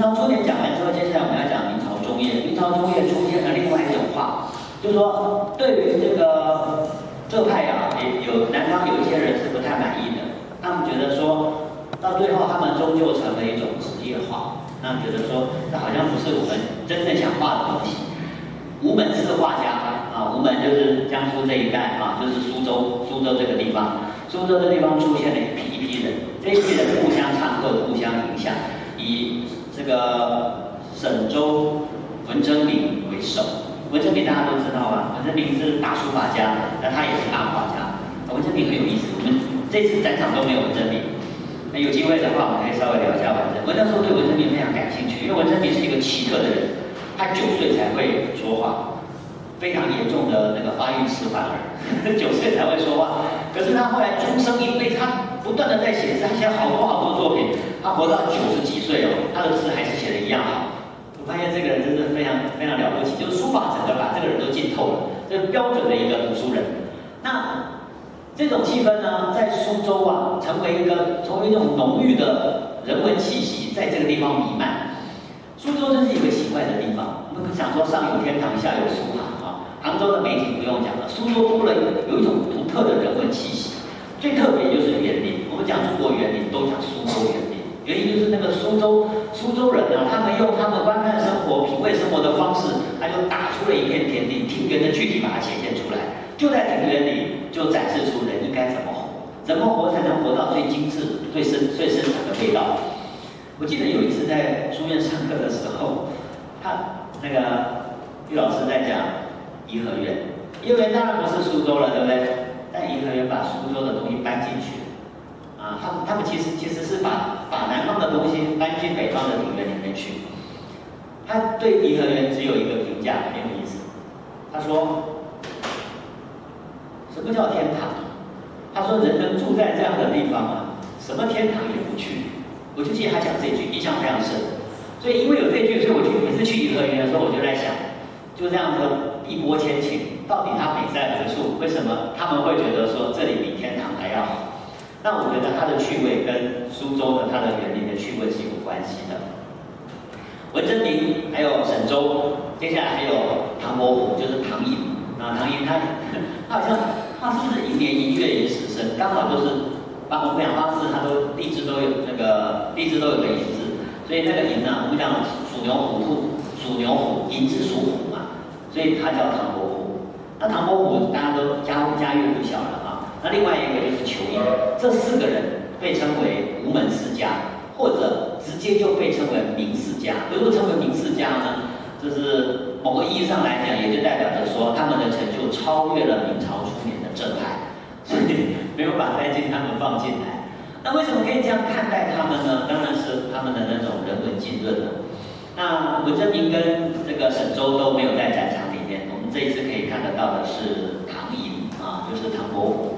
朝初年讲完之后，接下来我们要讲明朝中叶。明朝中叶出现了另外一种画，就是说对于这个浙派啊，也有南方有一些人是不太满意的，他们觉得说到最后他们终究成了一种职业化，他们觉得说这好像不是我们真正想画的东西。吴门四画家啊，吴门就是江苏这一带啊，就是苏州，苏州这个地方，苏州这地方出现了一批一批人，这一批人互相唱和，互相影响，以这个沈周文征明为首，文征明大家都知道吧？文征明是大书法家，那他也是大画家。文征明很有意思，我们这次展场都没有文征明，那有机会的话，我们可以稍微聊一下文征。文教授对文征明非常感兴趣，因为文征明是一个奇特的人，他九岁才会说话，非常严重的那个发育迟缓儿，九岁才会说话。可是他后来终生一辈，他不断的在写字，他写好多好多。他活到九十几岁哦，他的字还是写的一样好。我发现这个人真的非常非常了不起，就是书法整个把这个人都浸透了，这是标准的一个读书人。那这种气氛呢，在苏州啊，成为一个成为一种浓郁的人文气息，在这个地方弥漫。苏州真是一个奇怪的地方，我们想说上有天堂，下有苏杭啊。杭州的美景不用讲了，苏州多了有一种独特苏州苏州人啊，他们用他们观看生活、品味生活的方式，他就打出了一片天地，庭园的具体把它显现出来，就在庭园里就展示出人应该怎么活，怎么活才能活到最精致、最深、最深层的味道。我记得有一次在书院上课的时候，他那个于老师在讲颐和园，颐和园当然不是苏州了，对不对？但颐和园把苏州的东西搬进去。啊，他们他们其实其实是把东西搬进北方的庭院里面去。他对颐和园只有一个评价，很有意思。他说：“什么叫天堂？他说人能住在这样的地方啊，什么天堂也不去。”我就记得他讲这句，印象非常深。所以因为有这句，所以我就每次去颐和园的时候，我就在想，就这样的一波千顷，到底它美在何处？为什么他们会觉得说这里比天堂还要好？那我觉得它的趣味跟苏州的它的园林的趣味是有关系的。文征明还有沈周，接下来还有唐伯虎，就是唐寅。啊，唐寅他他好像他是不是一年一月一时生？刚好就是八我们讲八字，他都地支都有那个地支都有个寅字，所以那个寅呢，我们讲属牛虎兔，属牛虎，寅是属虎嘛，所以他叫唐伯虎。那唐伯虎大家都家家喻户晓了啊。那另外一个就是裘英，这四个人被称为吴门世家，或者直接就被称为明世家。如果称为明世家呢，就是某个意义上来讲，也就代表着说他们的成就超越了明朝初年的正派，所以没有把戴进他们放进来。那为什么可以这样看待他们呢？当然是他们的那种人文浸润了。那文征明跟这个沈周都没有在战场里面，我们这一次可以看得到的是唐寅啊，就是唐伯虎。